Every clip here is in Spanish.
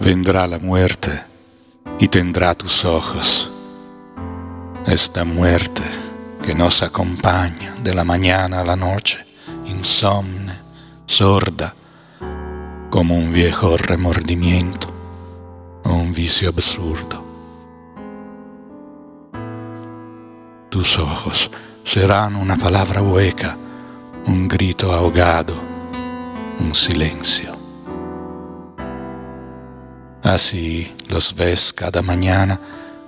Vendrá la muerte y tendrá tus ojos. Esta muerte que nos acompaña de la mañana a la noche, insomne, sorda, como un viejo remordimiento o un vicio absurdo. Tus ojos serán una palabra hueca, un grito ahogado, un silencio. Así los ves cada mañana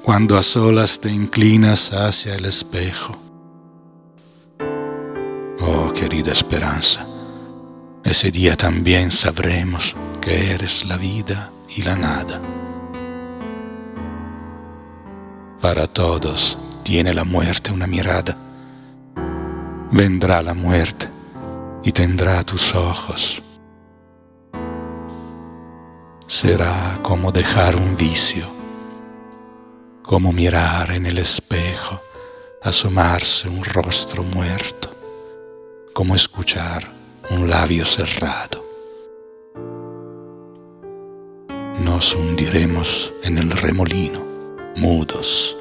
cuando a solas te inclinas hacia el espejo. Oh querida esperanza, ese día también sabremos que eres la vida y la nada. Para todos tiene la muerte una mirada. Vendrá la muerte y tendrá tus ojos. Será como dejar un vicio, como mirar en el espejo, asomarse un rostro muerto, como escuchar un labio cerrado. Nos hundiremos en el remolino, mudos